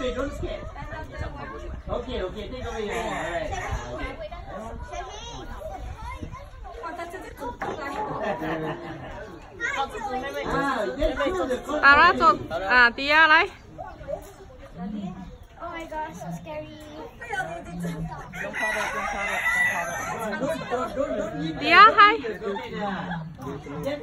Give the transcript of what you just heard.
big, don't scared. Okay, okay, take away your hand. Alright. Ah, get through the tia อ่ะล่าสุดอ่ะเตียอะไร Oh my gosh, so scary. Don't, don't,